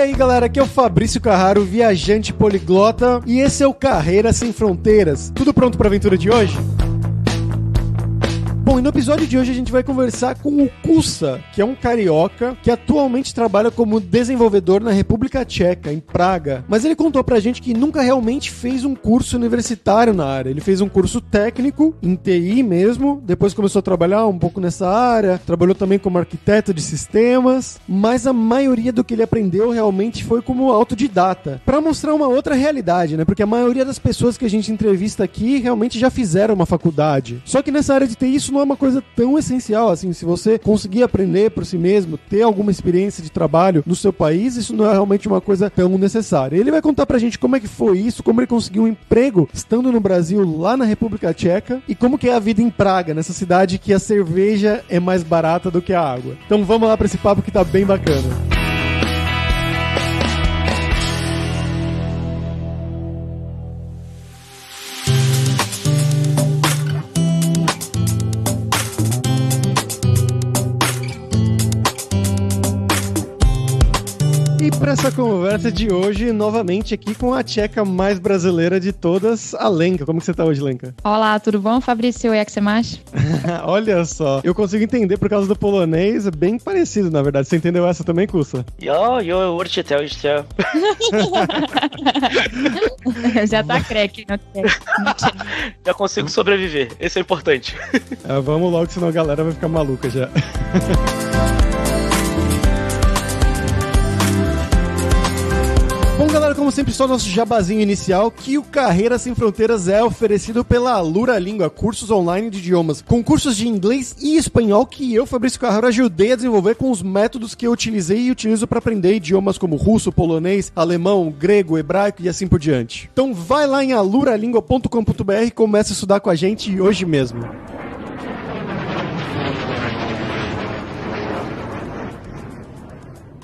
E aí, galera, aqui é o Fabrício Carraro, viajante poliglota, e esse é o Carreira Sem Fronteiras. Tudo pronto para a aventura de hoje? Bom, e no episódio de hoje a gente vai conversar com o Kusa, que é um carioca que atualmente trabalha como desenvolvedor na República Tcheca, em Praga. Mas ele contou pra gente que nunca realmente fez um curso universitário na área. Ele fez um curso técnico, em TI mesmo, depois começou a trabalhar um pouco nessa área, trabalhou também como arquiteto de sistemas, mas a maioria do que ele aprendeu realmente foi como autodidata, para mostrar uma outra realidade, né? Porque a maioria das pessoas que a gente entrevista aqui realmente já fizeram uma faculdade. Só que nessa área de TI isso não é uma coisa tão essencial assim. Se você conseguir aprender por si mesmo, ter alguma experiência de trabalho no seu país, isso não é realmente uma coisa tão necessária. Ele vai contar pra gente como é que foi isso, como ele conseguiu um emprego estando no Brasil, lá na República Tcheca, e como que é a vida em Praga, nessa cidade que a cerveja é mais barata do que a água. Então vamos lá pra esse papo que tá bem bacana. Essa conversa de hoje, novamente aqui com a tcheca mais brasileira de todas, a Lenka. Como que você tá hoje, Lenka? Olá, tudo bom, Fabrício? Jak se mais? Olha só, eu consigo entender por causa do polonês, é bem parecido, na verdade. Você entendeu essa também, Kusa? Jo, jo, určitě, určitě. Já tá crack, não Já consigo sobreviver, esse é importante. É, vamos logo, senão a galera vai ficar maluca já. como sempre, só nosso jabazinho inicial, que o Carreira Sem Fronteiras é oferecido pela Alura Língua, cursos online de idiomas, com cursos de inglês e espanhol que eu, Fabrício Carraro, ajudei a desenvolver com os métodos que eu utilizei e utilizo para aprender idiomas como russo, polonês, alemão, grego, hebraico e assim por diante. Então vai lá em aluralingua.com.br e comece a estudar com a gente hoje mesmo.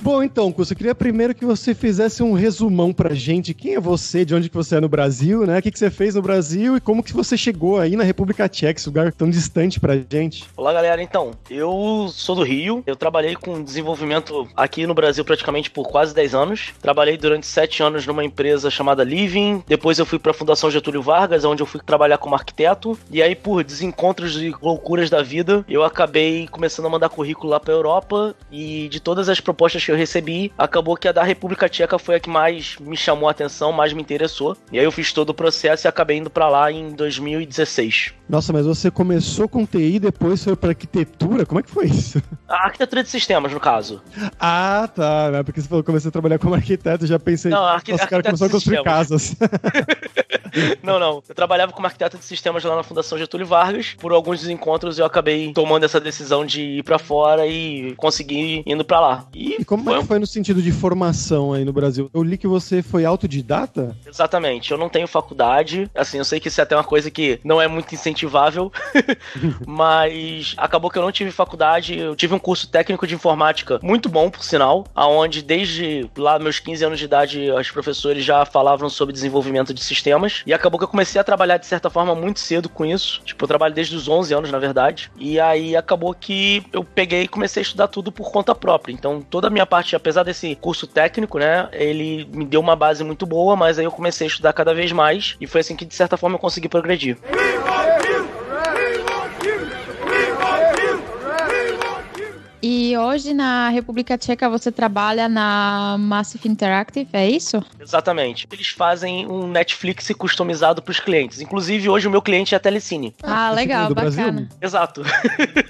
Bom, então, Cusso, eu queria primeiro que você fizesse um resumão pra gente. Quem é você, de onde que você é no Brasil, né? O que, que você fez no Brasil e como que você chegou aí na República Tcheca, esse lugar tão distante pra gente. Olá, galera. Então, eu sou do Rio. Eu trabalhei com desenvolvimento aqui no Brasil praticamente por quase 10 anos. Trabalhei durante 7 anos numa empresa chamada Living. Depois eu fui pra Fundação Getúlio Vargas, onde eu fui trabalhar como arquiteto. E aí, por desencontros e loucuras da vida, eu acabei começando a mandar currículo lá pra Europa. E de todas as propostas que eu recebi, acabou que a da República Tcheca foi a que mais me chamou a atenção, mais me interessou. E aí eu fiz todo o processo e acabei indo para lá em 2016. Nossa, mas você começou com TI e depois foi para arquitetura? Como é que foi isso? A arquitetura de sistemas, no caso. Ah, tá. Né? Porque você falou que comecei a trabalhar como arquiteto, já pensei. Não, arqu... Nossa, cara começou a construir casas. não, não. Eu trabalhava como arquiteto de sistemas lá na Fundação Getúlio Vargas. Por alguns desencontros eu acabei tomando essa decisão de ir para fora e consegui indo para lá. E, e como foi... é que foi no sentido de formação aí no Brasil? Eu li que você foi autodidata? Exatamente. Eu não tenho faculdade. Assim, eu sei que isso é até uma coisa que não é muito incentivável, mas acabou que eu não tive faculdade. Eu tive um curso técnico de informática muito bom, por sinal, aonde desde lá meus 15 anos de idade os professores já falavam sobre desenvolvimento de sistemas e acabou que eu comecei a trabalhar de certa forma muito cedo com isso. Tipo, eu trabalho desde os 11 anos, na verdade. E aí acabou que eu peguei e comecei a estudar tudo por conta própria. Então, toda a minha parte, apesar desse curso técnico, né, ele me deu uma base muito boa, mas aí eu comecei a estudar cada vez mais e foi assim que de certa forma eu consegui progredir. E hoje na República Tcheca você trabalha na Massive Interactive, é isso? Exatamente. Eles fazem um Netflix customizado para os clientes. Inclusive, hoje o meu cliente é a Telecine. Ah, legal, bacana. Brasil? Exato.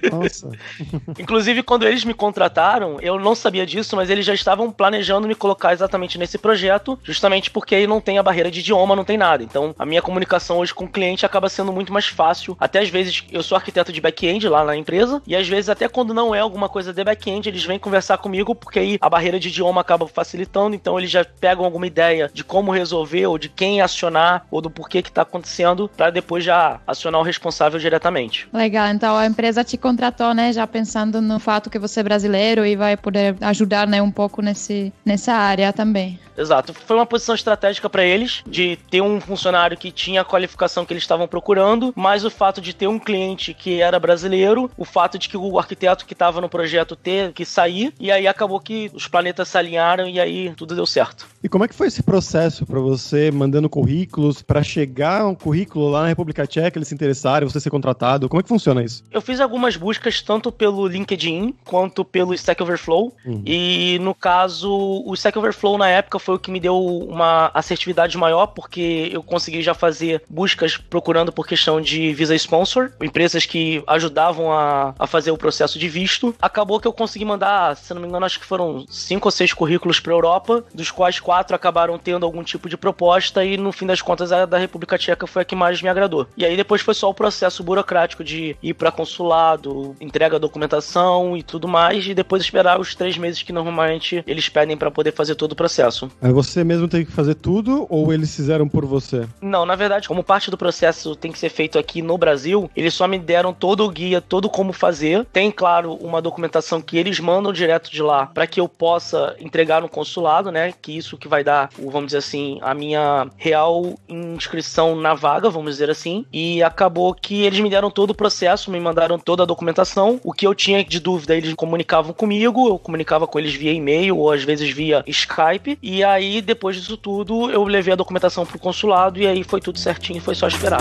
Nossa. Inclusive, quando eles me contrataram, eu não sabia disso, mas eles já estavam planejando me colocar exatamente nesse projeto, justamente porque aí não tem a barreira de idioma, não tem nada. Então, a minha comunicação hoje com o cliente acaba sendo muito mais fácil. Até às vezes, eu sou arquiteto de back-end lá na empresa, e às vezes, até quando não é alguma coisa de back-end, eles vêm conversar comigo, porque aí a barreira de idioma acaba facilitando, então eles já pegam alguma ideia de como resolver, ou de quem acionar, ou do porquê que tá acontecendo, para depois já acionar o responsável diretamente. Legal, então a empresa te contratou, né, já pensando no fato que você é brasileiro e vai poder ajudar, né, um pouco nesse, nessa área também. Exato. Foi uma posição estratégica para eles de ter um funcionário que tinha a qualificação que eles estavam procurando, mas o fato de ter um cliente que era brasileiro, o fato de que o arquiteto que estava no projeto ter que sair, e aí acabou que os planetas se alinharam e aí tudo deu certo. E como é que foi esse processo para você mandando currículos para chegar um currículo lá na República Tcheca, eles se interessarem, você ser contratado? Como é que funciona isso? Eu fiz algumas buscas tanto pelo LinkedIn quanto pelo Stack Overflow. Uhum. E no caso, o Stack Overflow na época foi o que me deu uma assertividade maior, porque eu consegui já fazer buscas procurando por questão de visa sponsor, empresas que ajudavam a, a fazer o processo de visto. Acabou que eu consegui mandar, se não me engano, acho que foram cinco ou seis currículos para Europa, dos quais quatro acabaram tendo algum tipo de proposta e no fim das contas a da República Tcheca foi a que mais me agradou. E aí depois foi só o processo burocrático de ir para consulado, entrega a documentação e tudo mais, e depois esperar os três meses que normalmente eles pedem para poder fazer todo o processo. Aí você mesmo tem que fazer tudo ou eles fizeram por você? Não, na verdade, como parte do processo tem que ser feito aqui no Brasil, eles só me deram todo o guia, todo como fazer. Tem, claro, uma documentação que eles mandam direto de lá para que eu possa entregar no consulado, né? Que isso que vai dar, vamos dizer assim, a minha real inscrição na vaga, vamos dizer assim. E acabou que eles me deram todo o processo, me mandaram toda a documentação. O que eu tinha de dúvida, eles comunicavam comigo, eu comunicava com eles via e-mail ou às vezes via Skype. E aí, depois disso tudo, eu levei a documentação pro consulado e aí foi tudo certinho, foi só esperar.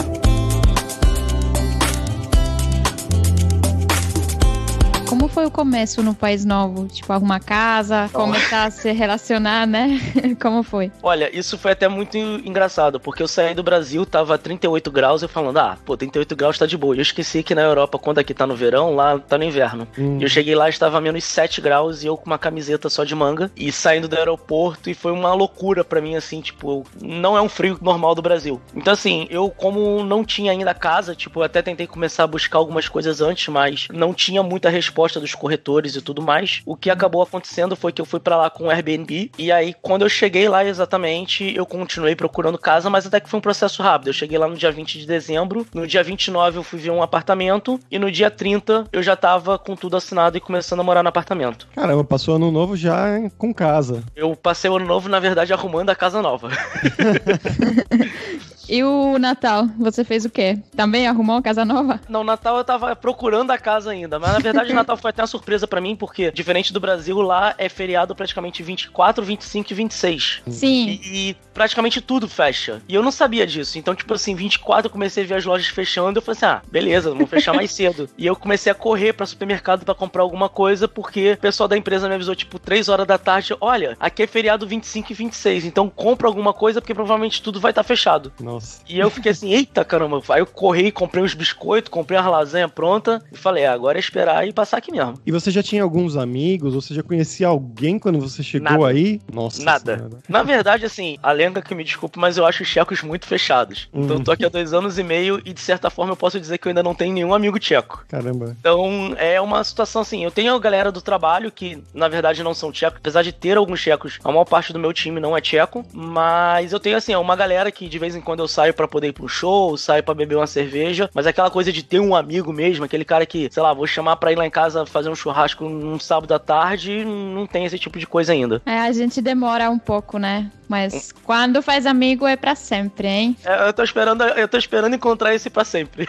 Como foi o começo no País Novo? Tipo, arrumar casa, começar a se relacionar, né? Como foi? Olha, isso foi até muito engraçado, porque eu saí do Brasil, tava 38 graus, eu falando, ah, pô, 38 graus tá de boa. E eu esqueci que na Europa, quando aqui tá no verão, lá tá no inverno. Hum. E eu cheguei lá, estava menos 7 graus e eu com uma camiseta só de manga e saindo do aeroporto e foi uma loucura para mim, assim, tipo, não é um frio normal do Brasil. Então, assim, eu como não tinha ainda casa, tipo, eu até tentei começar a buscar algumas coisas antes, mas não tinha muita resposta resposta dos corretores e tudo mais. O que acabou acontecendo foi que eu fui para lá com o Airbnb e aí quando eu cheguei lá exatamente, eu continuei procurando casa, mas até que foi um processo rápido. Eu cheguei lá no dia 20 de dezembro, no dia 29 eu fui ver um apartamento e no dia 30 eu já tava com tudo assinado e começando a morar no apartamento. Caramba, passou ano novo já com casa. Eu passei o ano novo, na verdade, arrumando a casa nova. E o Natal, você fez o quê? Também arrumou uma casa nova? Não, Natal eu tava procurando a casa ainda, mas na verdade o Natal foi até uma surpresa para mim, porque diferente do Brasil, lá é feriado praticamente 24, 25 e 26. Sim. E, e praticamente tudo fecha. E eu não sabia disso. Então, tipo assim, 24 eu comecei a ver as lojas fechando, eu falei assim: "Ah, beleza, vamos fechar mais cedo". E eu comecei a correr para supermercado para comprar alguma coisa, porque o pessoal da empresa me avisou tipo 3 horas da tarde, olha, aqui é feriado 25 e 26, então compra alguma coisa porque provavelmente tudo vai estar tá fechado. Não. Nossa. E eu fiquei assim, eita caramba. Aí eu corri, comprei uns biscoitos, comprei uma lasanha pronta e falei, é, agora é esperar e passar aqui mesmo. E você já tinha alguns amigos? Você já conhecia alguém quando você chegou Nada. aí? Nossa. Nada. Senhora. Na verdade, assim, a lenda que me desculpe, mas eu acho os tchecos muito fechados. Uhum. Então eu tô aqui há dois anos e meio e de certa forma eu posso dizer que eu ainda não tenho nenhum amigo tcheco. Caramba. Então é uma situação assim, eu tenho a galera do trabalho que na verdade não são tchecos, apesar de ter alguns tchecos, a maior parte do meu time não é tcheco, mas eu tenho assim, uma galera que de vez em quando eu saio para poder ir pro show, saio para beber uma cerveja, mas é aquela coisa de ter um amigo mesmo, aquele cara que, sei lá, vou chamar pra ir lá em casa fazer um churrasco num sábado à tarde, não tem esse tipo de coisa ainda. É, a gente demora um pouco, né? Mas quando faz amigo é para sempre, hein? É, eu tô esperando, eu tô esperando encontrar esse para sempre.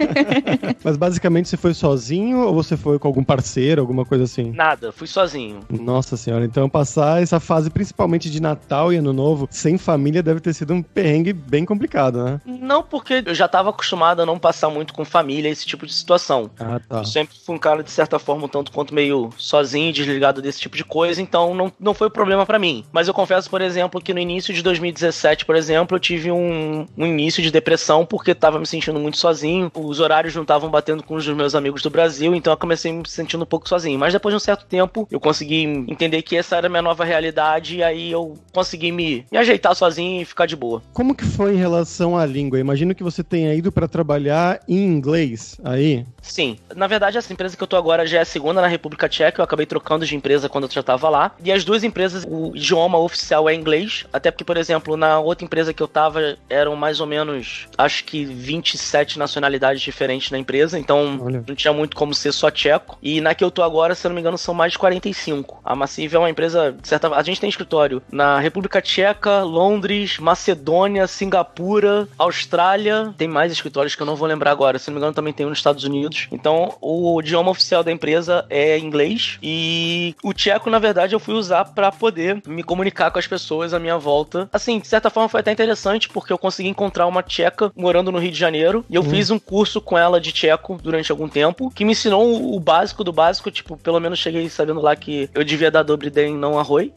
Mas basicamente você foi sozinho ou você foi com algum parceiro, alguma coisa assim? Nada, fui sozinho. Nossa senhora, então passar essa fase principalmente de Natal e Ano Novo sem família deve ter sido um perrengue bem complicado, né? Não, porque eu já tava acostumado a não passar muito com família, esse tipo de situação. Ah, tá. Eu sempre fui um cara, de certa forma, um tanto quanto meio sozinho, desligado desse tipo de coisa, então não, não foi problema para mim. Mas eu confesso, por exemplo, que no início de 2017, por exemplo, eu tive um, um início de depressão porque tava me sentindo muito sozinho, os horários não estavam batendo com os meus amigos do Brasil, então eu comecei me sentindo um pouco sozinho. Mas depois de um certo tempo, eu consegui entender que essa era a minha nova realidade e aí eu consegui me, me ajeitar sozinho e ficar de boa. Como que foi em relação à língua? Imagino que você tenha ido para trabalhar em inglês aí. Sim. Na verdade, essa empresa que eu tô agora já é a segunda na República Tcheca, eu acabei trocando de empresa quando eu já tava lá. E as duas empresas, o idioma oficial é inglês, até porque, por exemplo, na outra empresa que eu tava, eram mais ou menos, acho que 27 nacionalidades diferentes na empresa, então Olha. não tinha muito como ser só tcheco. E na que eu tô agora, se eu não me engano, são mais de 45. A Massive é uma empresa, certa A gente tem escritório na República Tcheca, Londres, Macedônia, Singapura, Austrália, tem mais escritórios que eu não vou lembrar agora, se não me engano também tem um nos Estados Unidos. Então, o idioma oficial da empresa é inglês e o tcheco, na verdade, eu fui usar para poder me comunicar com as pessoas à minha volta. Assim, de certa forma foi até interessante porque eu consegui encontrar uma tcheca morando no Rio de Janeiro e eu hum. fiz um curso com ela de tcheco durante algum tempo, que me ensinou o básico do básico, tipo, pelo menos cheguei sabendo lá que eu devia dar dobre den, não arroi.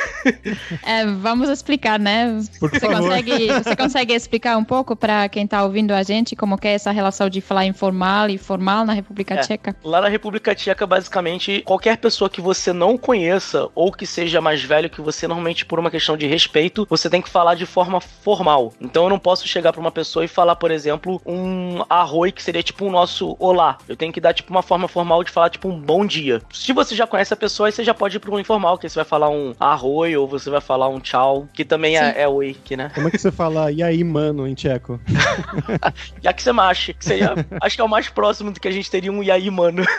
é, vamos explicar, né? Por você favor. consegue, você consegue explicar um pouco para quem tá ouvindo a gente como que é essa relação de falar informal e formal na República é, Tcheca? Lá na República Tcheca, basicamente, qualquer pessoa que você não conheça ou que seja mais velho que você, normalmente por uma questão de respeito, você tem que falar de forma formal. Então eu não posso chegar para uma pessoa e falar, por exemplo, um arroi que seria tipo o um nosso olá. Eu tenho que dar tipo uma forma formal de falar tipo um bom dia. Se você já conhece a pessoa, aí você já pode ir pro informal, que você vai falar um arroi ou você vai falar um tchau, que também é, é oi, que, né? Como é que você fala e aí, mano, em tcheco? Já que que seria, acho que é o mais próximo do que a gente teria um e aí, mano.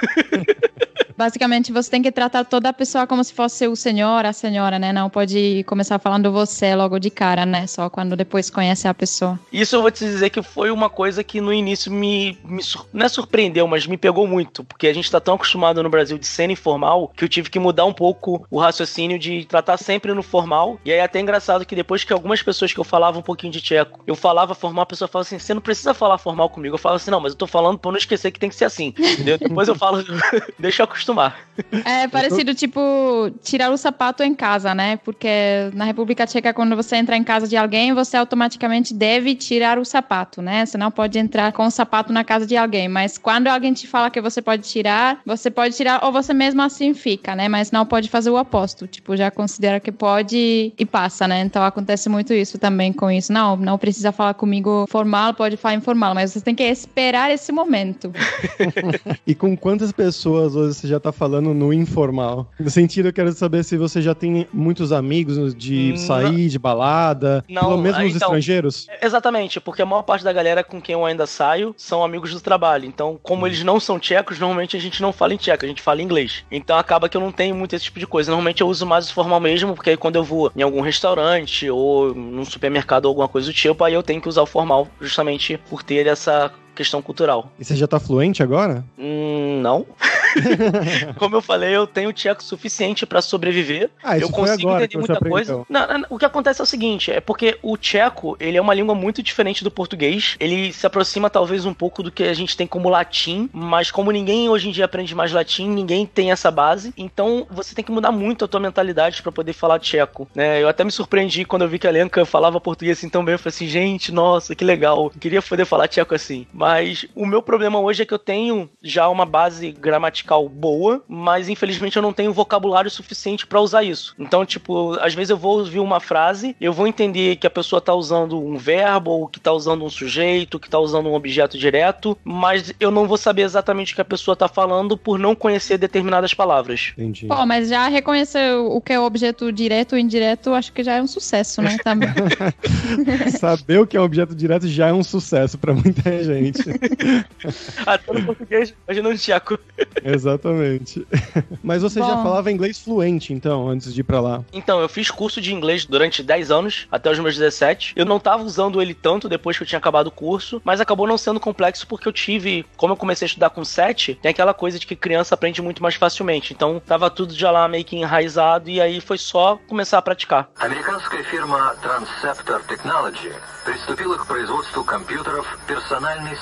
Basicamente, você tem que tratar toda a pessoa como se fosse o senhor, a senhora, né? Não pode começar falando você logo de cara, né? Só quando depois conhece a pessoa. Isso eu vou te dizer que foi uma coisa que no início me, me não é surpreendeu, mas me pegou muito, porque a gente tá tão acostumado no Brasil de cena informal que eu tive que mudar um pouco o raciocínio de tratar sempre no formal. E aí é até engraçado que depois que algumas pessoas que eu falava um pouquinho de tcheco, eu falava formal, a pessoa fala assim: "Você não precisa falar formal comigo". Eu falo assim: "Não, mas eu tô falando para não esquecer que tem que ser assim". Entendeu? depois eu falo, deixa eu acostumar. É parecido, tipo, tirar o sapato em casa, né? Porque na República Tcheca, quando você entra em casa de alguém, você automaticamente deve tirar o sapato, né? Você não pode entrar com o sapato na casa de alguém. Mas quando alguém te fala que você pode tirar, você pode tirar ou você mesmo assim fica, né? Mas não pode fazer o oposto. Tipo, já considera que pode e passa, né? Então acontece muito isso também com isso. Não, não precisa falar comigo formal, pode falar informal, mas você tem que esperar esse momento. e com quantas pessoas hoje você já tá falando no informal? No sentido, eu quero saber se você já tem muitos amigos de hum, sair, de balada, não, pelo menos nos então, estrangeiros. Exatamente, porque a maior parte da galera com quem eu ainda saio são amigos do trabalho. Então, como hum. eles não são tchecos, normalmente a gente não fala em tcheco, a gente fala em inglês. Então acaba que eu não tenho muito esse tipo de coisa. Normalmente eu uso mais o formal mesmo, porque aí quando eu vou em algum restaurante ou num supermercado ou alguma coisa do tipo, aí eu tenho que usar o formal justamente por ter essa questão cultural. E você já tá fluente agora? Hum, não. Como eu falei, eu tenho tcheco suficiente para sobreviver. Ah, eu consigo entender muita coisa. Não, não, o que acontece é o seguinte, é porque o tcheco, ele é uma língua muito diferente do português. Ele se aproxima talvez um pouco do que a gente tem como latim, mas como ninguém hoje em dia aprende mais latim, ninguém tem essa base. Então, você tem que mudar muito a tua mentalidade para poder falar tcheco, né? Eu até me surpreendi quando eu vi que a Lenka falava português assim tão bem. Eu falei assim, gente, nossa, que legal. Eu queria poder falar tcheco assim. Mas mas o meu problema hoje é que eu tenho já uma base gramatical boa, mas infelizmente eu não tenho vocabulário suficiente para usar isso. Então, tipo, às vezes eu vou ouvir uma frase, eu vou entender que a pessoa tá usando um verbo, ou que tá usando um sujeito, que tá usando um objeto direto, mas eu não vou saber exatamente o que a pessoa tá falando por não conhecer determinadas palavras. Entendi. Pô, mas já reconhecer o que é objeto direto ou indireto, acho que já é um sucesso, né? Também. Saber o que é objeto direto já é um sucesso para muita gente. Até no português, imagina um tcheco. Exatamente. Mas você Bom. já falava inglês fluente, então, antes de ir pra lá? Então, eu fiz curso de inglês durante 10 anos, até os meus 17. Eu não tava usando ele tanto depois que eu tinha acabado o curso, mas acabou não sendo complexo porque eu tive, como eu comecei a estudar com 7, tem aquela coisa de que criança aprende muito mais facilmente. Então, tava tudo já lá meio que enraizado e aí foi só começar a praticar. Американская фирма Transceptor Technology приступила к производству компьютеров персональный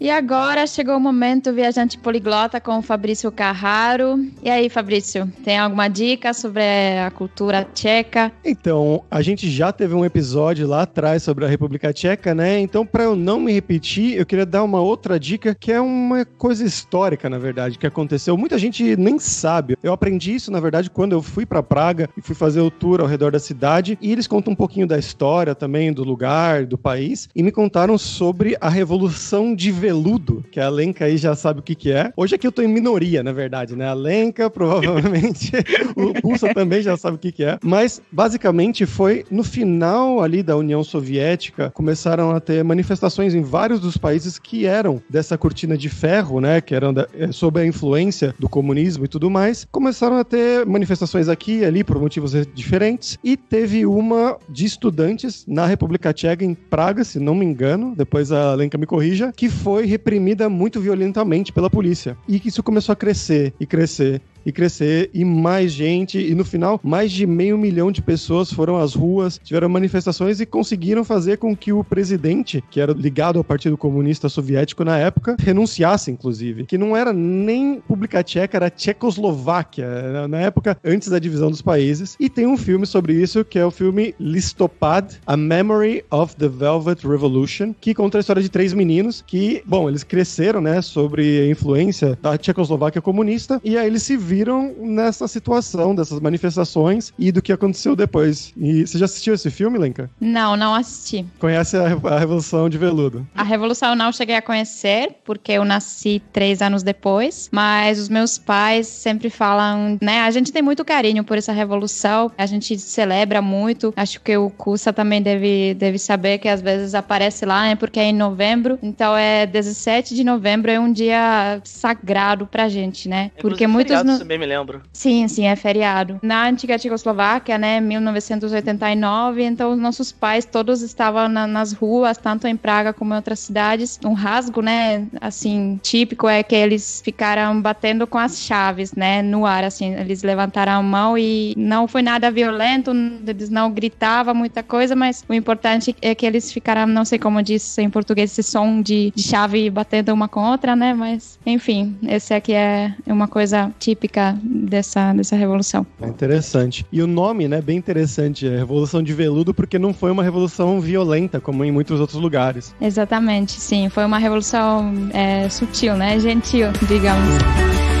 e agora chegou o momento viajante poliglota com o Fabrício Carraro. E aí, Fabrício, tem alguma dica sobre a cultura tcheca? Então, a gente já teve um episódio lá atrás sobre a República Tcheca, né? Então, para eu não me repetir, eu queria dar uma outra dica que é uma coisa histórica, na verdade, que aconteceu. Muita gente nem sabe. Eu aprendi isso, na verdade, quando eu fui para Praga e fui fazer o tour ao redor da cidade. E eles contam um pouquinho da história também, do lugar, do país. E me contaram sobre a Revolução de Veludo, que a Lenka aí já sabe o que que é. Hoje aqui eu tô em minoria, na verdade, né? A Lenka, provavelmente, o Pulsa também já sabe o que que é. Mas, basicamente, foi no final ali da União Soviética, começaram a ter manifestações em vários dos países que eram dessa cortina de ferro, né? Que eram da, eh, sob a influência do comunismo e tudo mais. Começaram a ter manifestações aqui e ali por motivos diferentes. E teve uma de estudantes na República Tcheca em Praga, se não me engano, depois a Lenka me corrija, que foi reprimida muito violentamente pela polícia. E que isso começou a crescer e crescer e crescer e mais gente. E no final mais de meio milhão de pessoas foram às ruas, tiveram manifestações e conseguiram fazer com que o presidente, que era ligado ao Partido Comunista Soviético na época, renunciasse inclusive, que não era nem República Tcheca, era Tchecoslováquia, na época antes da divisão dos países. E tem um filme sobre isso que é o filme Listopad: A Memory of the Velvet Revolution, que conta a história de três meninos que, bom, eles cresceram, né, sobre a influência da Tchecoslováquia comunista. E aí eles se viram nessa situação dessas manifestações e do que aconteceu depois. E você já assistiu esse filme, Lenka? Não, não assisti. Conhece a, a Revolução de Veludo? A Revolução não cheguei a conhecer, porque eu nasci três anos depois, mas os meus pais sempre falam, né? A gente tem muito carinho por essa revolução, a gente celebra muito. Acho que o Cusa também deve, deve saber que às vezes aparece lá, né? Porque é em novembro, então é 17 de novembro, é um dia sagrado pra gente, né? Porque muitos. No também me lembro. Sim, sim, é feriado. Na antiga Tchecoslováquia, né, 1989, então nossos pais todos estavam na, nas ruas, tanto em Praga como em outras cidades. Um rasgo, né, assim, típico é que eles ficaram batendo com as chaves, né, no ar, assim, eles levantaram a mão e não foi nada violento, eles não gritavam muita coisa, mas o importante é que eles ficaram, não sei como diz em português, esse som de, de chave batendo uma com outra, né, mas enfim, esse aqui é uma coisa típica típica dessa, dessa revolução. É interessante. E o nome, né, bem interessante, é Revolução de Veludo, porque não foi uma revolução violenta, como em muitos outros lugares. Exatamente, sim. Foi uma revolução é, sutil, né, gentil, digamos.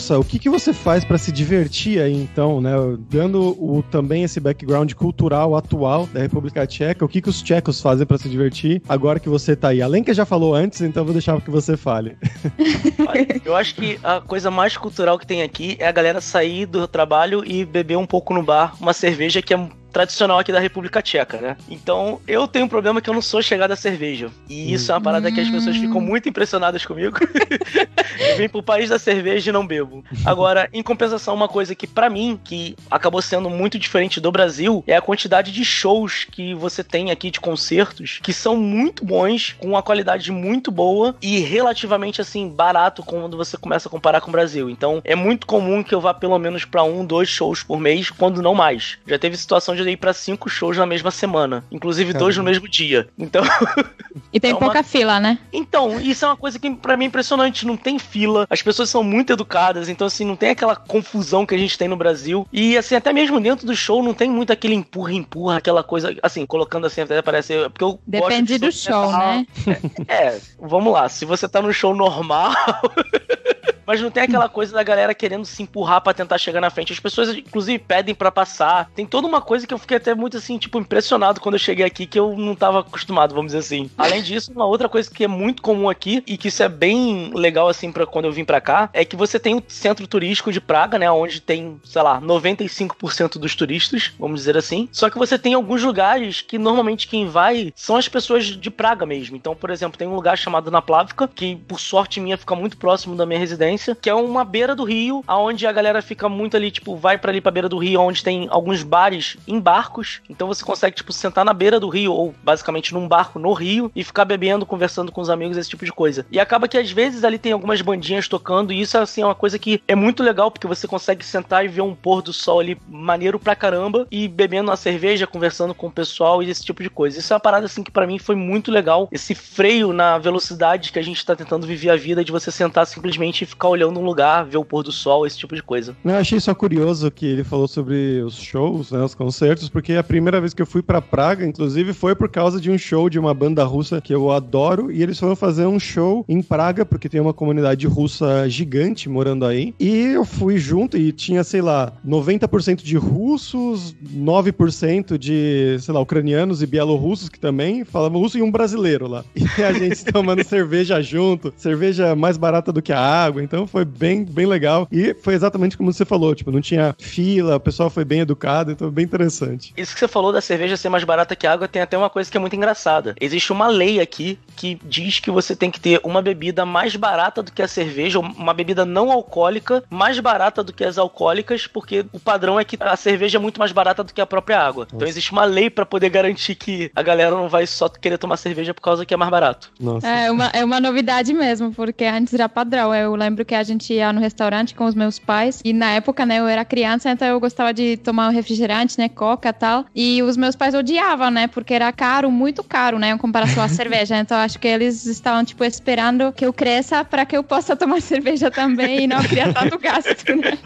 Kusa, o que, que você faz para se divertir aí, então, né? Dando o, também esse background cultural atual da República Tcheca, o que, que os tchecos fazem para se divertir agora que você tá aí? Além que já falou antes, então vou deixar que você fale. Eu acho que a coisa mais cultural que tem aqui é a galera sair do trabalho e beber um pouco no bar uma cerveja que é tradicional aqui da República Tcheca, né? Então, eu tenho um problema que eu não sou chegada à cerveja. E isso é uma parada que as pessoas ficam muito impressionadas comigo. eu vim pro país da cerveja e não bebo. Agora, em compensação, uma coisa que para mim, que acabou sendo muito diferente do Brasil, é a quantidade de shows que você tem aqui de concertos, que são muito bons, com uma qualidade muito boa e relativamente assim barato quando você começa a comparar com o Brasil. Então, é muito comum que eu vá pelo menos para um, dois shows por mês, quando não mais. Já teve situação de de ir para cinco shows na mesma semana. Inclusive Caramba. dois no mesmo dia. Então. E tem é pouca uma... fila, né? Então, isso é uma coisa que para mim é impressionante. Não tem fila, as pessoas são muito educadas, então assim, não tem aquela confusão que a gente tem no Brasil. E assim, até mesmo dentro do show não tem muito aquele empurra-empurra, aquela coisa, assim, colocando assim, até parece. Porque eu Depende do show, né? É, é, vamos lá, se você tá no show normal. mas não tem aquela coisa da galera querendo se empurrar para tentar chegar na frente. As pessoas, inclusive, pedem para passar. Tem toda uma coisa que eu fiquei até muito assim, tipo, impressionado quando eu cheguei aqui, que eu não tava acostumado, vamos dizer assim. Além disso, uma outra coisa que é muito comum aqui, e que isso é bem legal, assim, para quando eu vim para cá, é que você tem o centro turístico de Praga, né? Onde tem, sei lá, 95% dos turistas, vamos dizer assim. Só que você tem alguns lugares que normalmente quem vai são as pessoas de Praga mesmo. Então, por exemplo, tem um lugar chamado Naplavka, que por sorte minha fica muito próximo da minha residência que é uma beira do rio, aonde a galera fica muito ali, tipo, vai para ali pra beira do rio, onde tem alguns bares em barcos. Então você consegue, tipo, sentar na beira do rio, ou basicamente num barco no rio, e ficar bebendo, conversando com os amigos, esse tipo de coisa. E acaba que às vezes ali tem algumas bandinhas tocando, e isso assim, é uma coisa que é muito legal, porque você consegue sentar e ver um pôr do sol ali maneiro pra caramba, e bebendo uma cerveja, conversando com o pessoal e esse tipo de coisa. Isso é uma parada assim que para mim foi muito legal. Esse freio na velocidade que a gente tá tentando viver a vida, de você sentar simplesmente e ficar olhando um lugar, ver o pôr do sol, esse tipo de coisa. Eu achei só curioso que ele falou sobre os shows, né, os concertos, porque a primeira vez que eu fui para Praga, inclusive, foi por causa de um show de uma banda russa que eu adoro, e eles foram fazer um show em Praga, porque tem uma comunidade russa gigante morando aí, e eu fui junto e tinha, sei lá, 90% de russos, 9% de, sei lá, ucranianos e bielorrussos que também falavam russo e um brasileiro lá. E a gente tomando cerveja junto, cerveja mais barata do que a água, então foi bem, bem legal. E foi exatamente como você falou, tipo, não tinha fila, o pessoal foi bem educado, então bem interessante. Isso que você falou da cerveja ser mais barata que a água tem até uma coisa que é muito engraçada. Existe uma lei aqui que diz que você tem que ter uma bebida mais barata do que a cerveja, uma bebida não alcoólica mais barata do que as alcoólicas, porque o padrão é que a cerveja é muito mais barata do que a própria água. Então existe uma lei para poder garantir que a galera não vai só querer tomar cerveja por causa que é mais barato. Nossa. É uma, é uma novidade mesmo, porque antes era padrão. Eu lembro que a gente ia no restaurante com os meus pais e na época, né, eu era criança, então eu gostava de tomar um refrigerante, né, coca e tal. E os meus pais odiavam, né, porque era caro, muito caro, né, em comparação à cerveja. Então acho que eles estavam, tipo, esperando que eu cresça para que eu possa tomar cerveja também e não criar tanto gasto, né?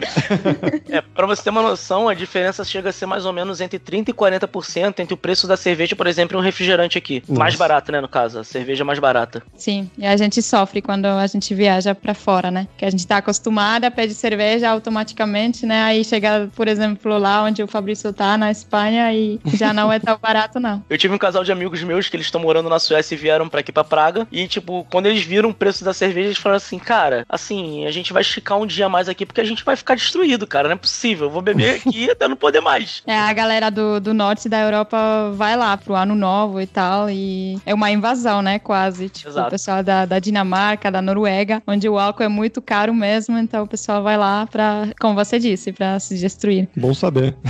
É, pra você ter uma noção, a diferença chega a ser mais ou menos entre 30% e 40% entre o preço da cerveja, por exemplo, e um refrigerante aqui. Nossa. Mais barato, né, no caso, a cerveja mais barata. Sim, e a gente sofre quando a gente viaja para fora, né? Que a gente tá acostumada, pede cerveja automaticamente, né? Aí chega, por exemplo, lá onde o Fabrício tá, na Espanha, e já não é tão barato, não. Eu tive um casal de amigos meus que eles estão morando na Suécia e vieram para aqui para Praga, e tipo, quando eles viram o preço da cerveja, eles falaram assim, cara, assim, a gente vai esticar um dia mais aqui porque a gente vai ficar destruído, cara, não é possível, eu vou beber aqui até não poder mais. É, a galera do, do norte da Europa vai lá pro ano novo e tal, e é uma invasão, né, quase, tipo, Exato. o pessoal da, da Dinamarca, da Noruega, onde o álcool é muito caro mesmo, então o pessoal vai lá pra, como você disse, pra se destruir. Bom saber.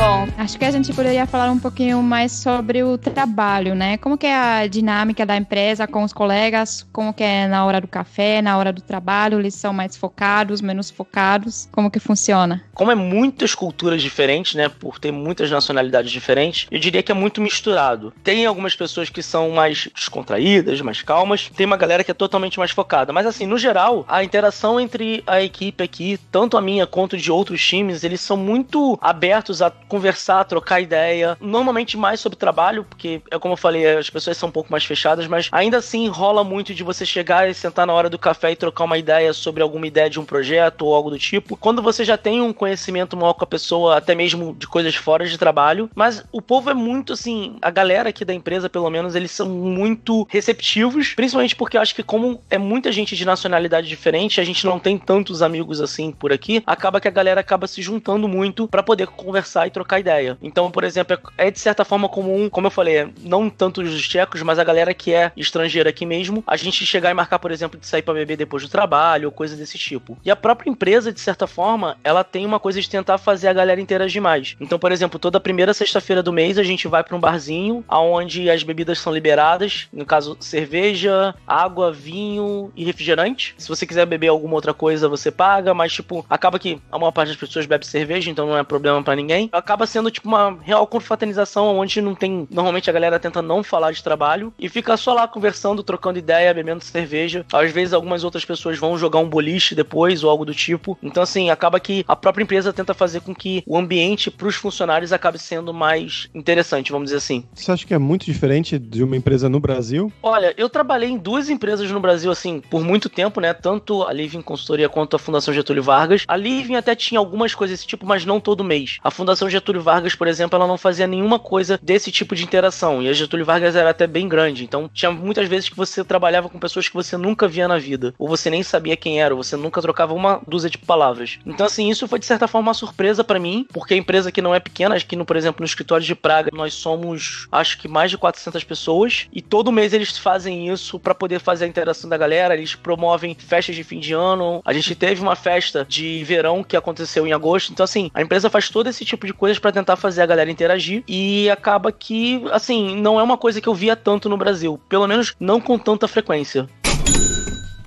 Bom, acho que a gente poderia falar um pouquinho mais sobre o trabalho, né? Como que é a dinâmica da empresa com os colegas? Como que é na hora do café, na hora do trabalho? Eles são mais focados, menos focados? Como que funciona? Como é muitas culturas diferentes, né? Por ter muitas nacionalidades diferentes, eu diria que é muito misturado. Tem algumas pessoas que são mais descontraídas, mais calmas. Tem uma galera que é totalmente mais focada. Mas assim, no geral, a interação entre a equipe aqui, tanto a minha quanto de outros times, eles são muito abertos a conversar, trocar ideia. Normalmente mais sobre trabalho, porque é como eu falei, as pessoas são um pouco mais fechadas, mas ainda assim rola muito de você chegar e sentar na hora do café e trocar uma ideia sobre alguma ideia de um projeto ou algo do tipo. Quando você já tem um conhecimento maior com a pessoa, até mesmo de coisas fora de trabalho, mas o povo é muito assim, a galera aqui da empresa, pelo menos, eles são muito receptivos, principalmente porque eu acho que como é muita gente de nacionalidade diferente, a gente não tem tantos amigos assim por aqui, acaba que a galera acaba se juntando muito para poder conversar e trocar ideia. Então, por exemplo, é de certa forma comum, como eu falei, não tanto os tchecos, mas a galera que é estrangeira aqui mesmo, a gente chegar e marcar, por exemplo, de sair para beber depois do trabalho ou coisa desse tipo. E a própria empresa, de certa forma, ela tem uma coisa de tentar fazer a galera interagir mais. Então, por exemplo, toda primeira sexta-feira do mês a gente vai para um barzinho aonde as bebidas são liberadas, no caso, cerveja, água, vinho e refrigerante. Se você quiser beber alguma outra coisa, você paga, mas tipo, acaba que a maior parte das pessoas bebe cerveja, então não é problema para ninguém acaba sendo tipo uma real confraternização onde não tem. Normalmente a galera tenta não falar de trabalho e fica só lá conversando, trocando ideia, bebendo cerveja. Às vezes algumas outras pessoas vão jogar um boliche depois ou algo do tipo. Então, assim, acaba que a própria empresa tenta fazer com que o ambiente para os funcionários acabe sendo mais interessante, vamos dizer assim. Você acha que é muito diferente de uma empresa no Brasil? Olha, eu trabalhei em duas empresas no Brasil, assim, por muito tempo, né? Tanto a Living Consultoria quanto a Fundação Getúlio Vargas. A Living até tinha algumas coisas desse tipo, mas não todo mês. A Fundação Getúlio Vargas, por exemplo, ela não fazia nenhuma coisa desse tipo de interação. E a Getúlio Vargas era até bem grande. Então, tinha muitas vezes que você trabalhava com pessoas que você nunca via na vida. Ou você nem sabia quem era, ou você nunca trocava uma dúzia de palavras. Então, assim, isso foi de certa forma uma surpresa para mim, porque a empresa aqui não é pequena. Aqui, no, por exemplo, no escritório de Praga, nós somos, acho que mais de 400 pessoas. E todo mês eles fazem isso para poder fazer a interação da galera. Eles promovem festas de fim de ano. A gente teve uma festa de verão que aconteceu em agosto. Então, assim, a empresa faz todo esse tipo de coisas para tentar fazer a galera interagir e acaba que, assim, não é uma coisa que eu via tanto no Brasil, pelo menos não com tanta frequência.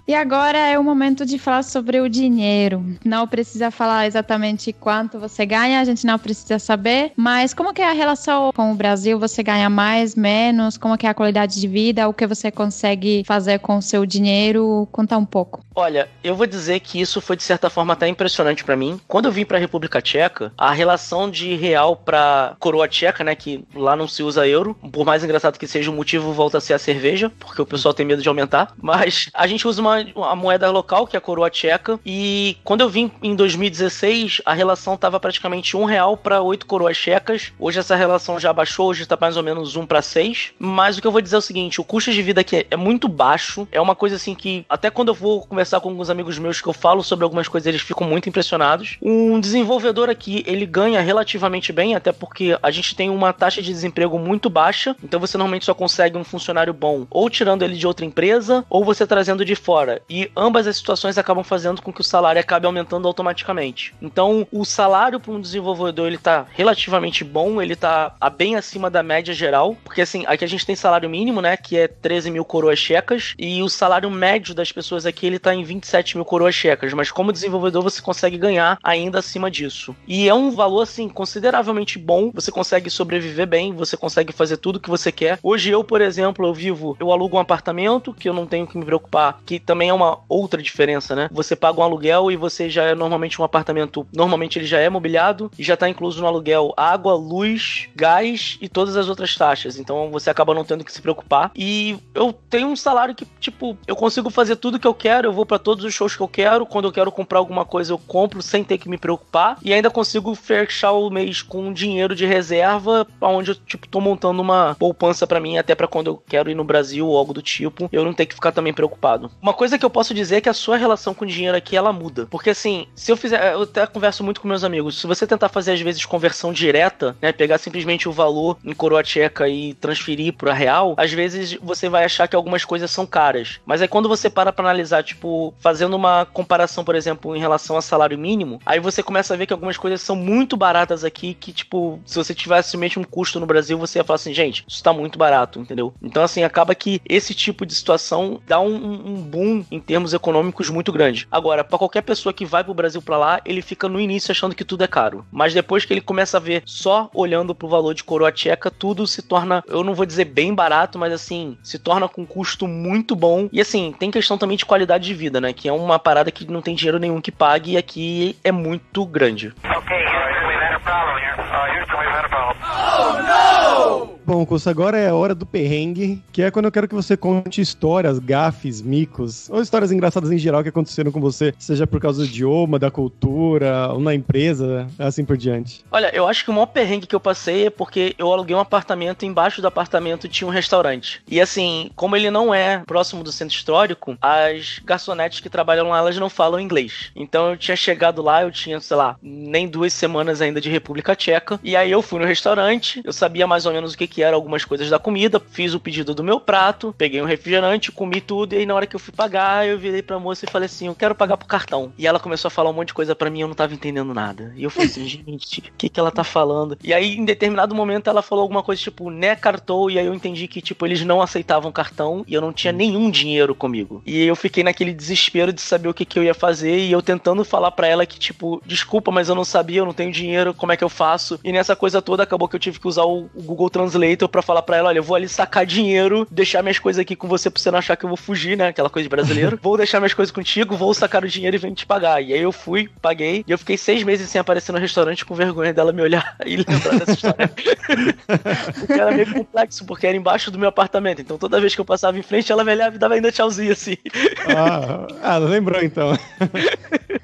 E agora é o momento de falar sobre o dinheiro. Não precisa falar exatamente quanto você ganha, a gente não precisa saber, mas como que é a relação com o Brasil? Você ganha mais, menos? Como que é a qualidade de vida? O que você consegue fazer com o seu dinheiro? Conta um pouco. Olha, eu vou dizer que isso foi de certa forma até impressionante para mim. Quando eu vim para a República Tcheca, a relação de real para coroa tcheca, né, que lá não se usa euro, por mais engraçado que seja o motivo volta a ser a cerveja, porque o pessoal tem medo de aumentar, mas a gente usa uma a, moeda local, que é a coroa tcheca. E quando eu vim em 2016, a relação tava praticamente um real para oito coroas tchecas. Hoje essa relação já baixou, hoje tá mais ou menos um para seis. Mas o que eu vou dizer é o seguinte: o custo de vida aqui é muito baixo. É uma coisa assim que, até quando eu vou conversar com alguns amigos meus que eu falo sobre algumas coisas, eles ficam muito impressionados. Um desenvolvedor aqui, ele ganha relativamente bem, até porque a gente tem uma taxa de desemprego muito baixa. Então você normalmente só consegue um funcionário bom ou tirando ele de outra empresa ou você trazendo de fora. E ambas as situações acabam fazendo com que o salário acabe aumentando automaticamente. Então, o salário para um desenvolvedor ele tá relativamente bom, ele tá bem acima da média geral, porque assim, aqui a gente tem salário mínimo, né, que é 13 mil coroas checas, e o salário médio das pessoas aqui ele tá em 27 mil coroas checas, mas como desenvolvedor você consegue ganhar ainda acima disso. E é um valor, assim, consideravelmente bom, você consegue sobreviver bem, você consegue fazer tudo que você quer. Hoje eu, por exemplo, eu vivo, eu alugo um apartamento, que eu não tenho que me preocupar, que também é uma outra diferença, né? Você paga um aluguel e você já é normalmente um apartamento, normalmente ele já é mobiliado e já tá incluso no aluguel água, luz, gás e todas as outras taxas. Então você acaba não tendo que se preocupar. E eu tenho um salário que, tipo, eu consigo fazer tudo que eu quero, eu vou para todos os shows que eu quero, quando eu quero comprar alguma coisa eu compro sem ter que me preocupar e ainda consigo fechar o mês com dinheiro de reserva, onde eu, tipo, tô montando uma poupança para mim até para quando eu quero ir no Brasil ou algo do tipo, eu não ter que ficar também preocupado. Uma coisa que eu posso dizer é que a sua relação com o dinheiro aqui ela muda. Porque assim, se eu fizer, eu até converso muito com meus amigos, se você tentar fazer às vezes conversão direta, né, pegar simplesmente o valor em coroa tcheca e transferir para real, às vezes você vai achar que algumas coisas são caras. Mas aí quando você para para analisar, tipo, fazendo uma comparação, por exemplo, em relação a salário mínimo, aí você começa a ver que algumas coisas são muito baratas aqui que tipo, se você tivesse o mesmo custo no Brasil, você ia falar assim, gente, isso tá muito barato, entendeu? Então assim, acaba que esse tipo de situação dá um, um boom em termos econômicos muito grande. Agora, para qualquer pessoa que vai pro Brasil para lá, ele fica no início achando que tudo é caro. Mas depois que ele começa a ver só olhando pro valor de coroa tcheca, tudo se torna, eu não vou dizer bem barato, mas assim, se torna com custo muito bom. E assim, tem questão também de qualidade de vida, né? Que é uma parada que não tem dinheiro nenhum que pague e aqui é muito grande. Ok, Houston, we've had a problem here. Uh, Houston, we've had a problem. Oh, no! Agora é a hora do perrengue, que é quando eu quero que você conte histórias, gafes, micos, ou histórias engraçadas em geral que aconteceram com você, seja por causa do idioma, da cultura, ou na empresa, assim por diante. Olha, eu acho que o maior perrengue que eu passei é porque eu aluguei um apartamento embaixo do apartamento tinha um restaurante. E assim, como ele não é próximo do centro histórico, as garçonetes que trabalham lá, elas não falam inglês. Então eu tinha chegado lá, eu tinha, sei lá, nem duas semanas ainda de República Tcheca, e aí eu fui no restaurante, eu sabia mais ou menos o que que era algumas coisas da comida, fiz o pedido do meu prato, peguei um refrigerante, comi tudo, e aí na hora que eu fui pagar, eu virei pra moça e falei assim: eu quero pagar pro cartão. E ela começou a falar um monte de coisa para mim, eu não tava entendendo nada. E eu falei assim, gente, o que que ela tá falando? E aí, em determinado momento, ela falou alguma coisa tipo, né, cartou, e aí eu entendi que, tipo, eles não aceitavam cartão e eu não tinha nenhum dinheiro comigo. E eu fiquei naquele desespero de saber o que que eu ia fazer, e eu tentando falar para ela que, tipo, desculpa, mas eu não sabia, eu não tenho dinheiro, como é que eu faço? E nessa coisa toda acabou que eu tive que usar o, Google Translator para falar para ela, olha, eu vou ali sacar dinheiro, deixar minhas coisas aqui com você pra você não achar que eu vou fugir, né? Aquela coisa de brasileiro. vou deixar minhas coisas contigo, vou sacar o dinheiro e venho te pagar. E aí eu fui, paguei, e eu fiquei seis meses sem aparecer no restaurante com vergonha dela me olhar e lembrar dessa história. porque era meio complexo, porque era embaixo do meu apartamento. Então toda vez que eu passava em frente, ela me olhava e dava ainda tchauzinho assim. ah, ah, lembrou então.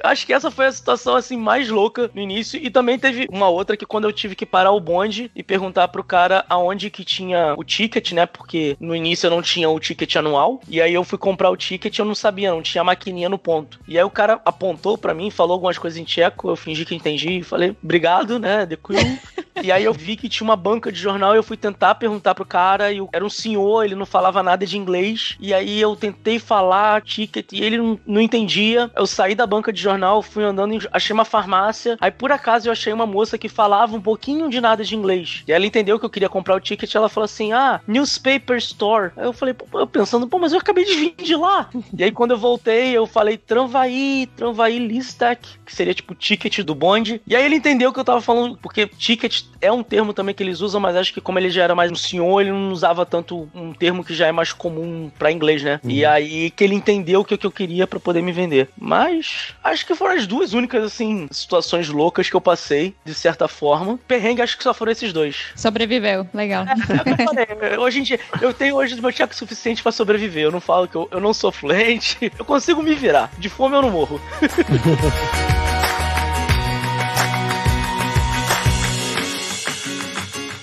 Acho que essa foi a situação assim mais louca no início. E também teve uma outra que quando eu tive que parar o bonde e perguntar pro cara aonde que tinha o ticket, né? Porque no início eu não tinha o ticket anual. E aí eu fui comprar o ticket eu não sabia, não tinha maquininha no ponto. E aí o cara apontou para mim, falou algumas coisas em tcheco, eu fingi que entendi e falei, obrigado, né? Decuil. e aí eu vi que tinha uma banca de jornal e eu fui tentar perguntar pro cara. E era um senhor, ele não falava nada de inglês. E aí eu tentei falar ticket e ele não, entendia. Eu saí da banca de jornal, fui andando, achei uma farmácia. Aí por acaso eu achei uma moça que falava um pouquinho de nada de inglês. E ela entendeu que eu queria comprar o ticket. Ela falou assim: Ah, newspaper store. Aí eu falei, eu pensando, pô, mas eu acabei de vir de lá. e aí quando eu voltei, eu falei Tranvaí, Tranvaí Listak, que seria tipo ticket do bonde. E aí ele entendeu que eu tava falando, porque ticket é um termo também que eles usam, mas acho que como ele já era mais um senhor, ele não usava tanto um termo que já é mais comum para inglês, né? Uhum. E aí que ele entendeu o que, que eu queria para poder me vender. Mas acho que foram as duas únicas, assim, situações loucas que eu passei, de certa forma. Perrengue, acho que só foram esses dois. Sobreviveu, legal legal. É, eu falei, hoje em dia, eu tenho hoje meu cheque suficiente para sobreviver. Eu não falo que eu, eu não sou fluente, eu consigo me virar. De fome eu não morro.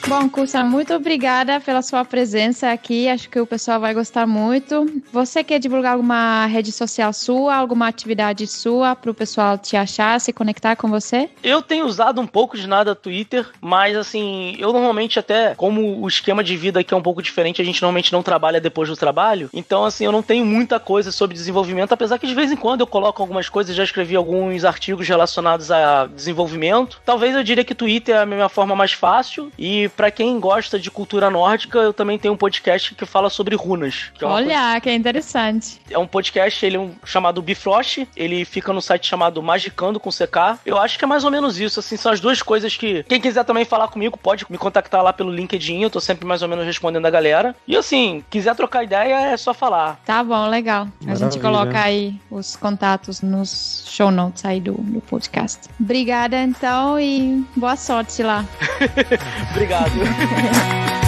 Bom, Cursa, muito obrigada pela sua presença aqui. Acho que o pessoal vai gostar muito. Você quer divulgar alguma rede social sua, alguma atividade sua para o pessoal te achar, se conectar com você? Eu tenho usado um pouco de nada Twitter, mas assim, eu normalmente até, como o esquema de vida aqui é um pouco diferente, a gente normalmente não trabalha depois do trabalho. Então, assim, eu não tenho muita coisa sobre desenvolvimento, apesar que de vez em quando eu coloco algumas coisas, já escrevi alguns artigos relacionados a desenvolvimento. Talvez eu diria que Twitter é a minha forma mais fácil e para quem gosta de cultura nórdica, eu também tenho um podcast que fala sobre runas. Que é Olha, coisa... que interessante. É um podcast, ele é um, chamado Bifrost, ele fica no site chamado Magicando com CK. Eu acho que é mais ou menos isso, assim, são as duas coisas que quem quiser também falar comigo pode me contactar lá pelo LinkedIn, eu tô sempre mais ou menos respondendo a galera. E assim, quiser trocar ideia é só falar. Tá bom, legal. Maravilha. A gente coloca aí os contatos nos show notes aí do, do podcast. Obrigada então e boa sorte lá. Obrigado. Obrigado.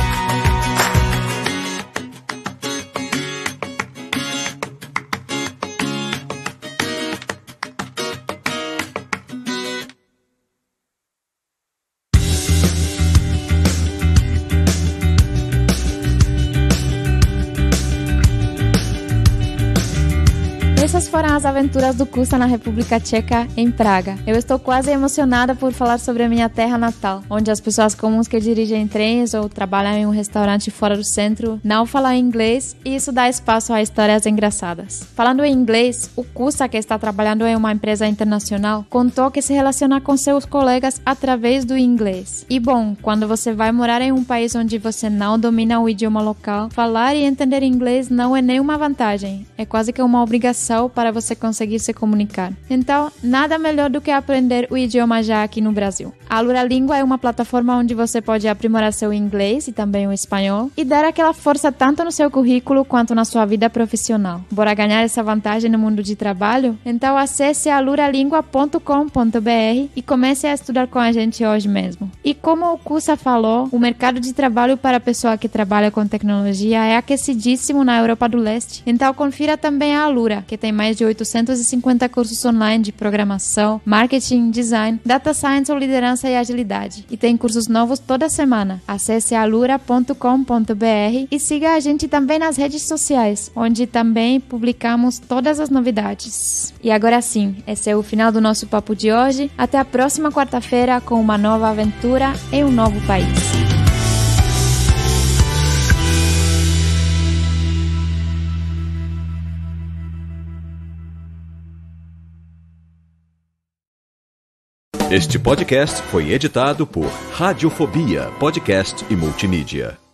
as aventuras do Kusta na República Tcheca, em Praga. Eu estou quase emocionada por falar sobre a minha terra natal, onde as pessoas comuns que dirigem trens ou trabalham em um restaurante fora do centro não falam inglês e isso dá espaço a histórias engraçadas. Falando em inglês, o Kusta, que está trabalhando em uma empresa internacional, contou que se relaciona com seus colegas através do inglês. E bom, quando você vai morar em um país onde você não domina o idioma local, falar e entender inglês não é nenhuma vantagem, é quase que uma obrigação para para você conseguir se comunicar. Então, nada melhor do que aprender o idioma já aqui no Brasil. A Língua é uma plataforma onde você pode aprimorar seu inglês e também o espanhol e dar aquela força tanto no seu currículo quanto na sua vida profissional. Bora ganhar essa vantagem no mundo de trabalho? Então acesse aluralingua.com.br e comece a estudar com a gente hoje mesmo. E como o Cusa falou, o mercado de trabalho para a pessoa que trabalha com tecnologia é aquecidíssimo na Europa do Leste. Então confira também a Alura, que tem mais de 850 cursos online de programação, marketing, design, data science ou liderança e agilidade. E tem cursos novos toda semana. Acesse alura.com.br e siga a gente também nas redes sociais, onde também publicamos todas as novidades. E agora sim, esse é o final do nosso papo de hoje. Até a próxima quarta-feira com uma nova aventura em um novo país. Este podcast foi editado por Radiofobia, podcast e multimídia.